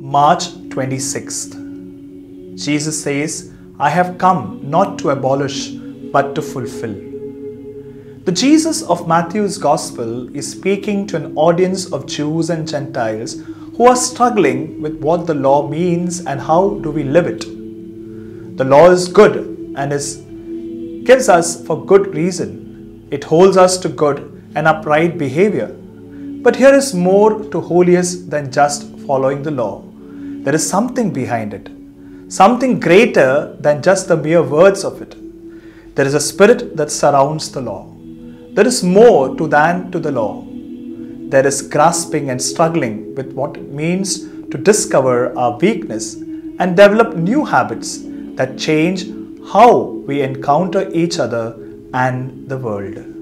March 26th. Jesus says, I have come not to abolish but to fulfill. The Jesus of Matthew's Gospel is speaking to an audience of Jews and Gentiles who are struggling with what the law means and how do we live it. The law is good and is gives us for good reason. It holds us to good and upright behavior. But here is more to holiness than just following the law. There is something behind it, something greater than just the mere words of it. There is a spirit that surrounds the law. There is more to than to the law. There is grasping and struggling with what it means to discover our weakness and develop new habits that change how we encounter each other and the world.